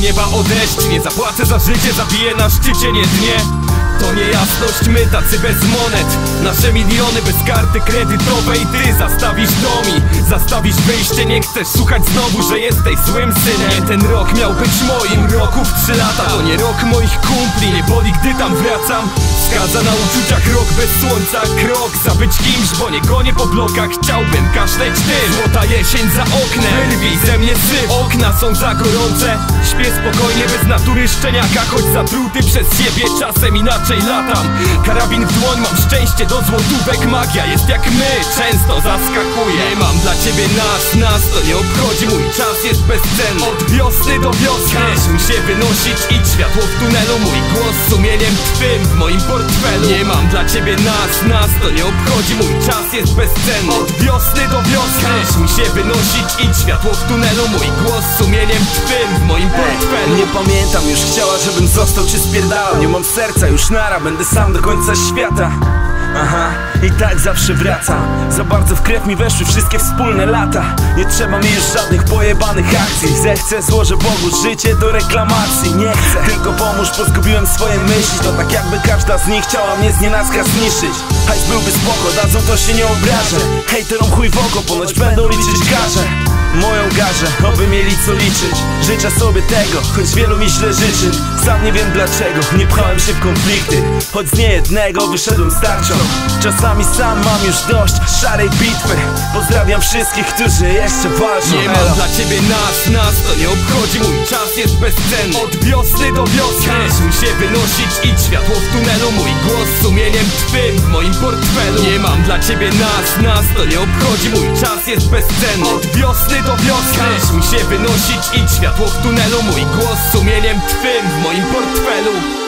nieba odeszć Nie zapłacę za życie, zabiję na szczycie, nie dnie. To niejasność, my tacy bez monet. Nasze miliony bez karty kredytowej Ty zastawisz domi, zastawisz wyjście. Nie chcesz słuchać znowu, że jesteś złym synem. Nie ten rok miał być moim. Roków trzy lata To nie rok moich kumpli. Nie boli, gdy tam wracam. Skadza na uczuciach rok bez słońca. Krok za być kimś, bo nie gonię po blokach. Chciałbym kaszleć dym. Złota jesień za oknem. Wyrwij ze mnie syf. Okna są za gorące. Śpię spokojnie bez natury szczeniaka. Choć zatruty przez siebie czasem inaczej latam. Karabin w dłoń, mam szczęście do złotówek. Magia jest jak my, często zaskakuje Nie mam dla ciebie nas, nas to nie obchodzi. Mój czas jest bezcenny. Od wiosny do wiosny. Każ się wynosić, idź światło w tunelu. Mój głos sumieniem twym w moim portfelu. Nie mam dla ciebie nas, nas to nie obchodzi. Mój czas jest bezcenny. Od wiosny do wiosny. Każ się wynosić, idź światło w tunelu. Mój głos sumieniem twym w moim portfelu. Nie pamiętam już, chciała żebym został czy spierdalał. Nie mam serca, już nara, będę sam do końca świata Aha, i tak zawsze wracam Za bardzo w krew mi weszły wszystkie wspólne lata. Nie trzeba mi już żadnych pojebanych akcji. Zechcę, złożę Bogu życie do reklamacji. Nie chcę, tylko pomóż, bo zgubiłem swoje myśli. To tak jakby każda z nich chciała mnie z nienacka zniszczyć. Hajs byłby spoko, dadzą to się nie obrażę. Hejterom chuj w oko, ponoć będą liczyć karze Moją garzę, oby mieli co liczyć. Życzę sobie tego, choć wielu mi źle życzy. Sam nie wiem dlaczego, nie pchałem się w konflikty. Choć z niejednego wyszedłem starczą Czasami sam mam już dość szarej bitwy. Pozdrawiam wszystkich, którzy jeszcze walczą. Nie mam dla ciebie nas, nas to nie obchodzi. Mój czas jest bezcenny. Od wiosny do wiosny. Każ mi się wynosić, idź światło w tunelu. Mój głos sumieniem twym w moim portfelu. Nie mam dla ciebie nas, nas to nie obchodzi. Mój czas jest bezcenny. Od wiosny do wiosny. Każ mi się wynosić, idź światło w tunelu Mój głos sumieniem twym w moim portfelu